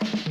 Bye.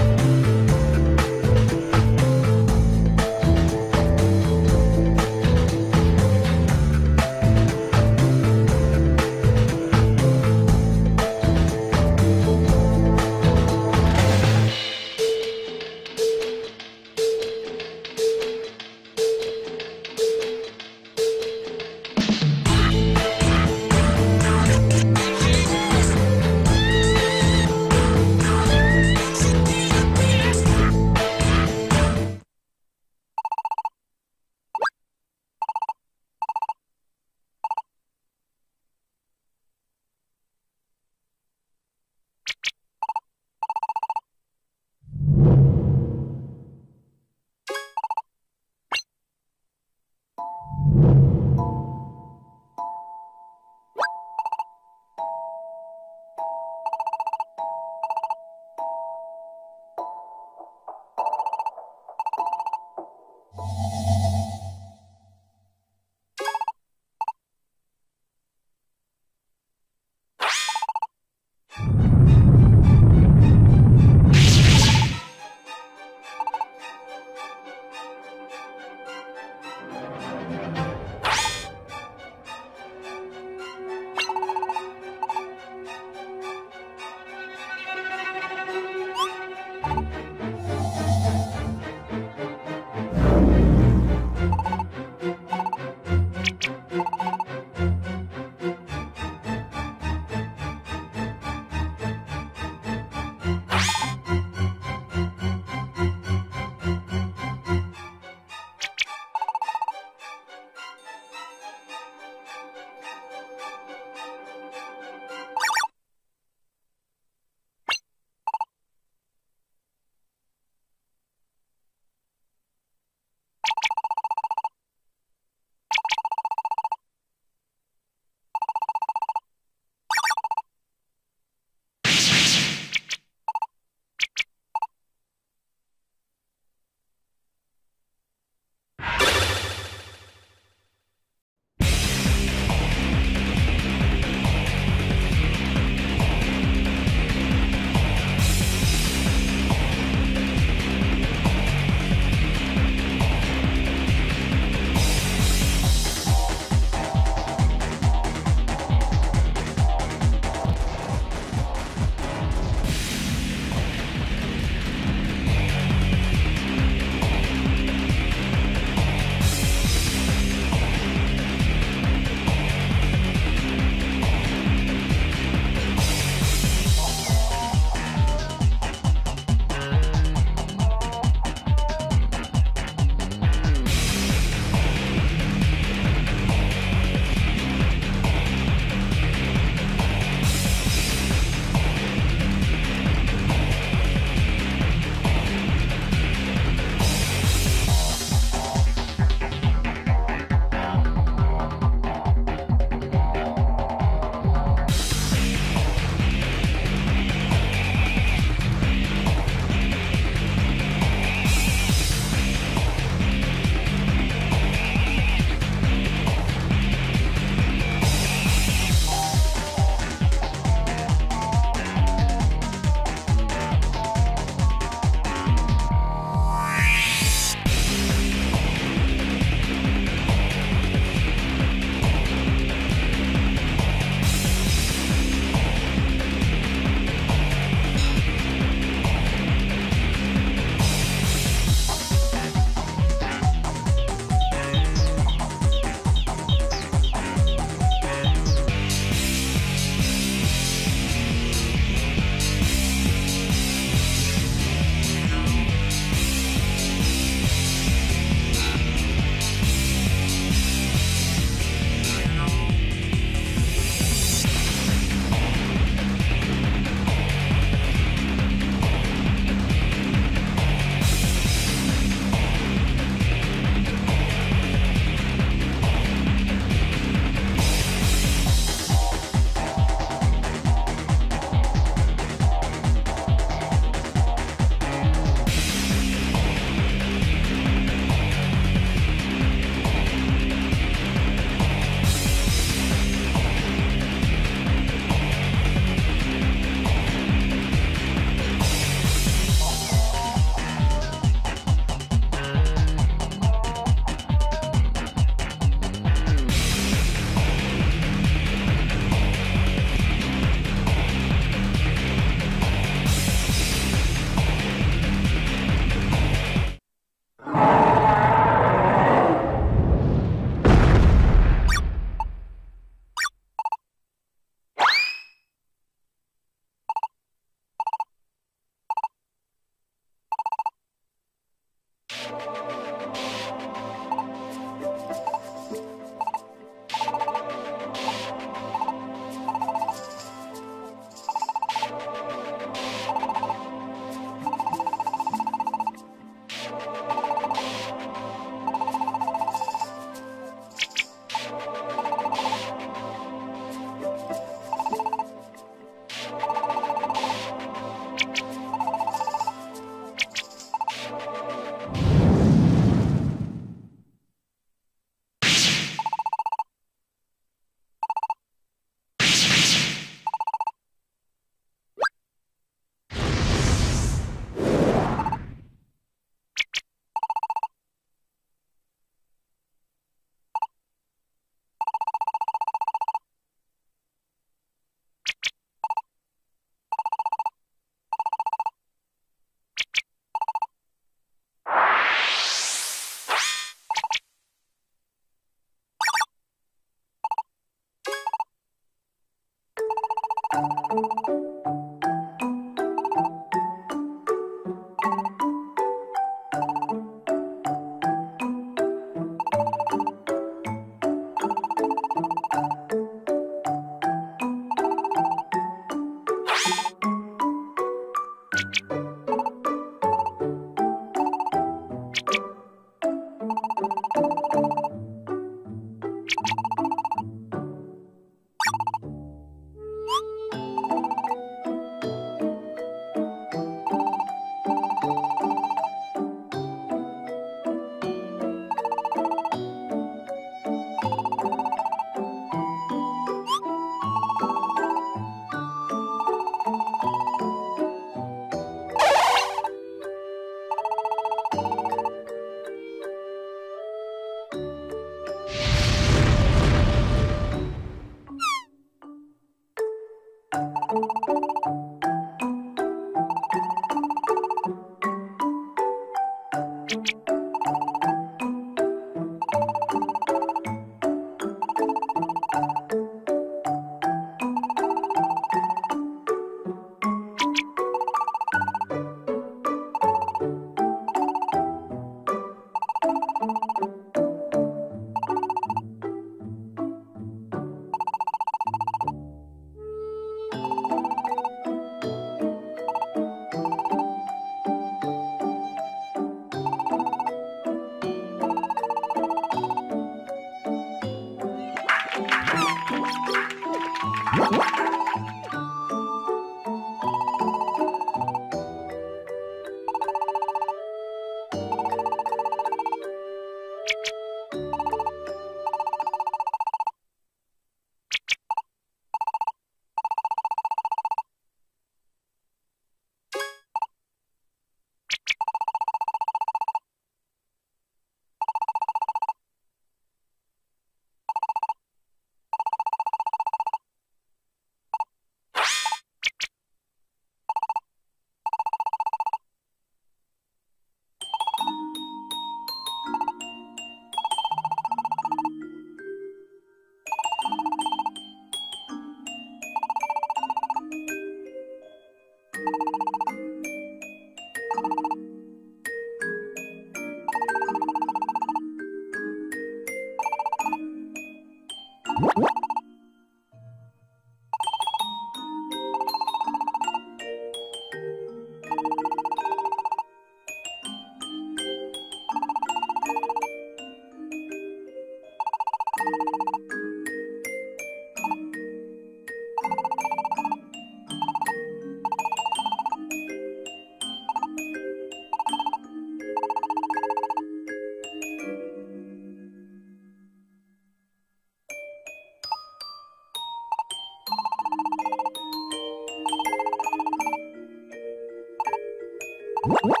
What?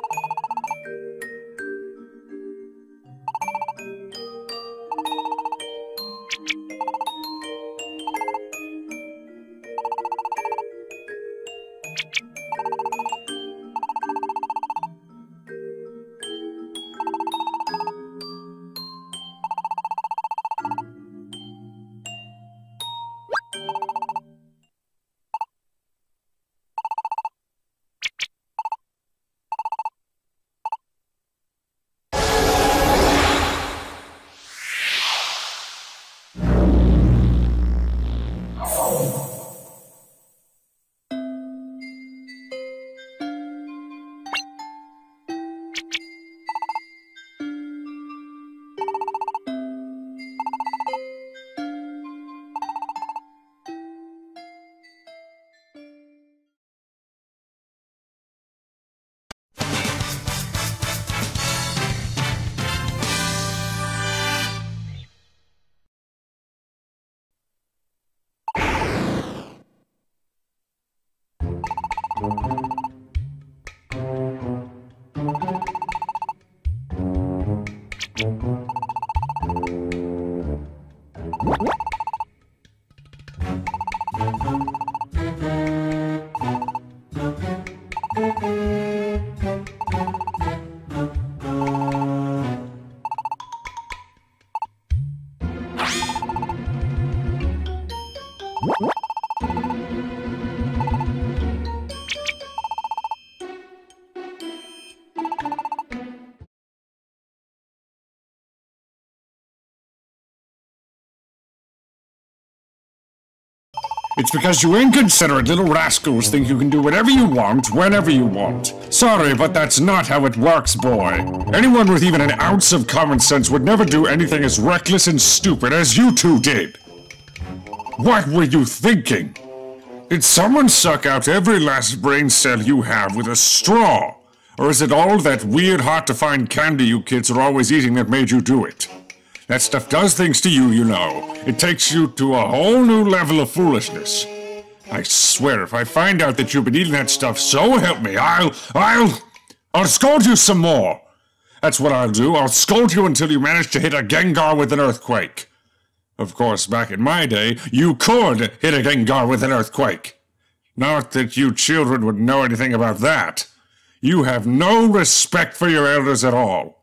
Mm-hmm. It's because you inconsiderate little rascals think you can do whatever you want, whenever you want. Sorry, but that's not how it works, boy. Anyone with even an ounce of common sense would never do anything as reckless and stupid as you two did. What were you thinking? Did someone suck out every last brain cell you have with a straw? Or is it all that weird, hard to find candy you kids are always eating that made you do it? That stuff does things to you, you know. It takes you to a whole new level of foolishness. I swear, if I find out that you've been eating that stuff, so help me, I'll, I'll, I'll scold you some more. That's what I'll do. I'll scold you until you manage to hit a Gengar with an earthquake. Of course, back in my day, you could hit a Gengar with an earthquake. Not that you children would know anything about that. You have no respect for your elders at all.